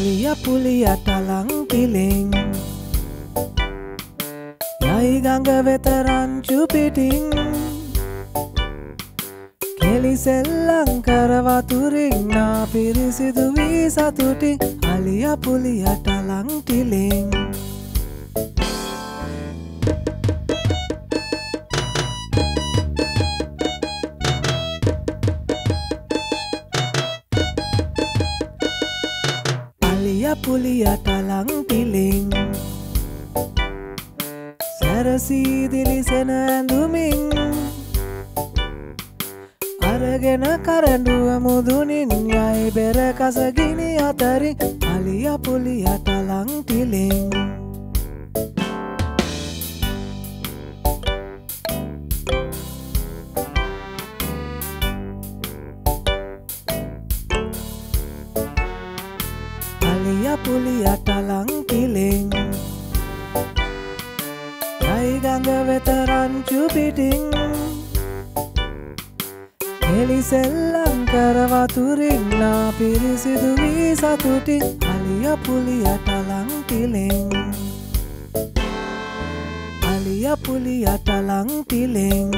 පුලියට ලං පිලිං යයි ගඟ වෙත රංචු පිටිං කෙලිසෙල්ලං කරවතුරින් නා පිරිසිදු වී සතුටින් අලිය පුලියට ලං පිලිං අලිය පුලියට ලං පිලිං සැරසීදිලිසෙන ඇඳුමින්. අරගෙන කරඩුව මුදුනින් යයි බෙර කසගිනි අතරින්. අලිය පුලියට ලං පිලිං අලිය පුලියට ලං පිලිං යයි ගඟ වෙත රංචු පිටිං එලිසෙල්ලං කරවතුරින් නා පිරිසිදු වී සතුටින් අලිය පුලියට ලං පිලෙන් අලිය පුලියට ලං පිලෙන්